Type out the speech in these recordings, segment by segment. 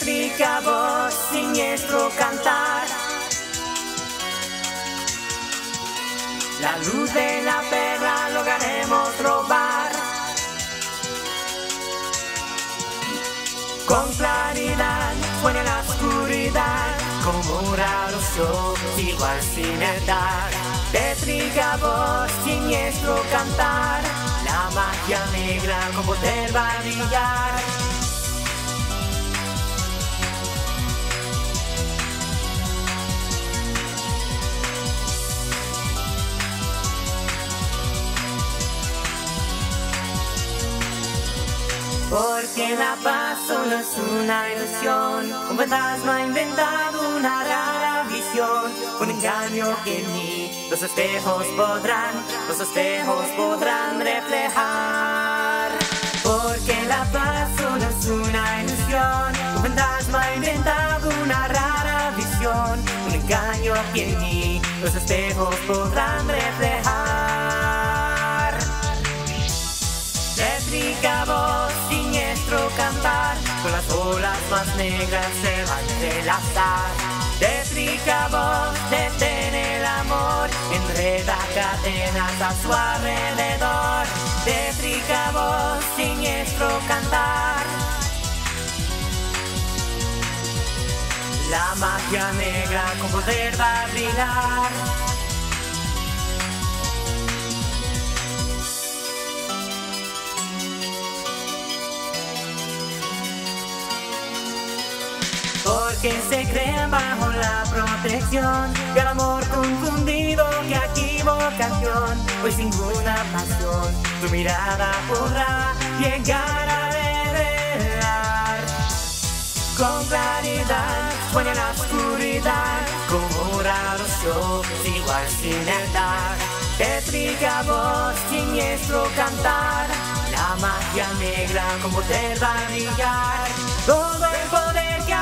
Tétrica voz, siniestro cantar. La luz de la perra lograremos robar. Con claridad, suena la oscuridad, como raros ojos, igual sin edad. Tétrica voz, siniestro cantar. La magia negra con poder va a brillar. Porque la paz solo es una ilusión, un fantasma ha inventado una rara visión, un engaño que ni los espejos podrán, los espejos podrán reflejar. Porque la paz solo es una ilusión, un fantasma ha inventado una rara visión, un engaño que ni los espejos podrán reflejar. Las olas más negras se va a entrelazar. Tétrica voz, detiene el amor, enreda cadenas a su alrededor. Tétrica voz, siniestro cantar. La magia negra con poder va a brillar. Porque se crean bajo la protección del amor confundido que aquí vocación, pues ninguna pasión tu mirada podrá llegar a revelar. Con claridad, suena la oscuridad, como raros ojos, igual sin edad. Tétrica voz, siniestro cantar, la magia negra con poder va a brillar. Todo el poder que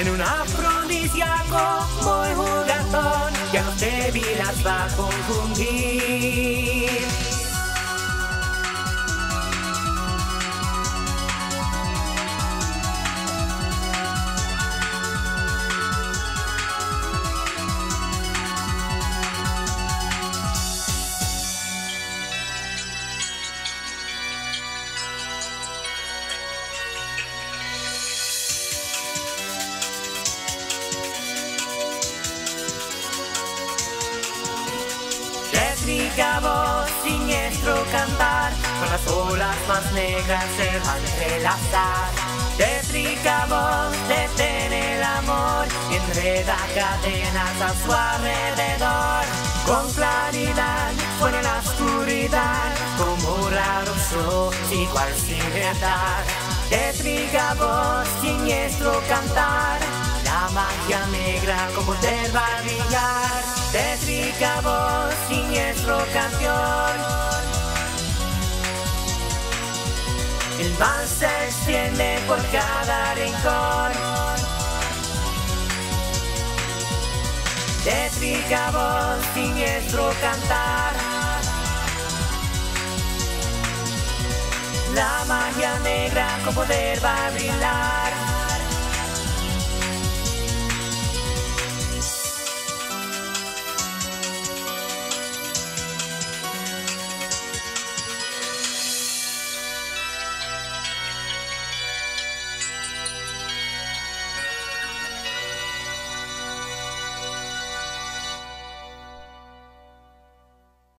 en un afrodisíaco muy jugatón que a los débiles va a confundir. Voz, siniestro cantar, con las olas más negras se va a entrelazar. Tétrica voz, detiene el amor, enreda cadenas a su alrededor. Con claridad, suena la oscuridad, como raros ojos, igual sin verdad. Tétrica voz, siniestro cantar, la magia negra con poder va a. Tétrica voz, siniestro canción. El mal se extiende por cada rincón. Tétrica voz, siniestro cantar. La magia negra con poder va a brillar.